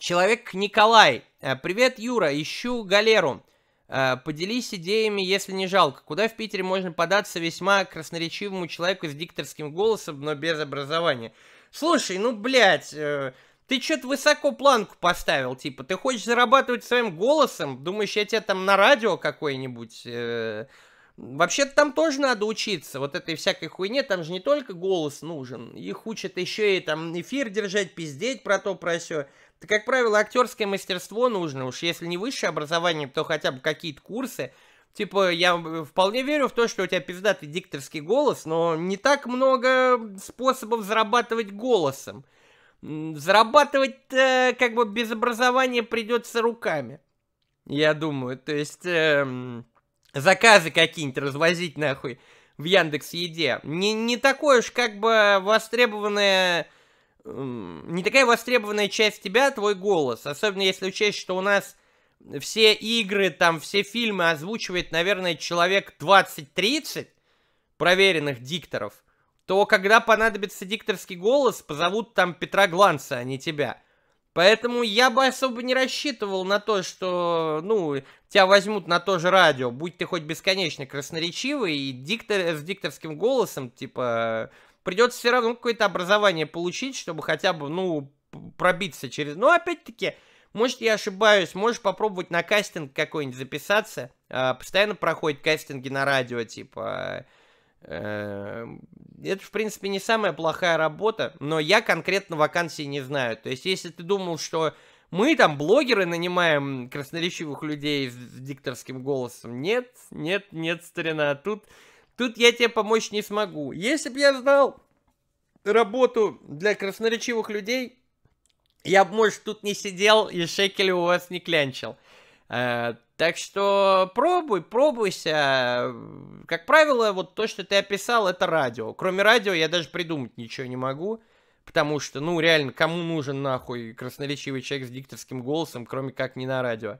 Человек Николай. Э, Привет, Юра, ищу галеру. Э, Поделись идеями, если не жалко. Куда в Питере можно податься весьма красноречивому человеку с дикторским голосом, но без образования? Слушай, ну, блядь, э, ты что-то высоко планку поставил, типа, ты хочешь зарабатывать своим голосом? Думаешь, я тебе там на радио какой-нибудь... э, Вообще-то там тоже надо учиться, вот этой всякой хуйне, там же не только голос нужен, их учат еще и там эфир держать, пиздеть про то, про все. Это, как правило, актерское мастерство нужно, уж если не высшее образование, то хотя бы какие-то курсы. Типа, я вполне верю в то, что у тебя пиздатый дикторский голос, но не так много способов зарабатывать голосом. Зарабатывать как бы без образования придется руками. Я думаю, то есть эм, заказы какие-нибудь развозить нахуй в Яндекс Еде. Не, не такое уж как бы востребованное, м, не такая востребованная часть тебя, твой голос. Особенно если учесть, что у нас все игры, там, все фильмы озвучивает, наверное, человек 20-30 проверенных дикторов, то когда понадобится дикторский голос, позовут там Петра Гланца, а не тебя. Поэтому я бы особо не рассчитывал на то, что, ну, тебя возьмут на то же радио, будь ты хоть бесконечно красноречивый, и диктор, с дикторским голосом, типа, придется все равно какое-то образование получить, чтобы хотя бы, ну, пробиться через... Ну, опять-таки, может, я ошибаюсь, можешь попробовать на кастинг какой-нибудь записаться. А, постоянно проходят кастинги на радио, типа... Это, в принципе, не самая плохая работа, но я конкретно вакансии не знаю. То есть, если ты думал, что мы там, блогеры, нанимаем красноречивых людей с дикторским голосом, нет, нет, нет, старина, тут, тут я тебе помочь не смогу. Если бы я знал работу для красноречивых людей, я бы, может, тут не сидел и шекели у вас не клянчил. Э, так что пробуй, пробуйся. Как правило, вот то, что ты описал, это радио. Кроме радио я даже придумать ничего не могу. Потому что, ну, реально, кому нужен нахуй красноречивый человек с дикторским голосом, кроме как не на радио.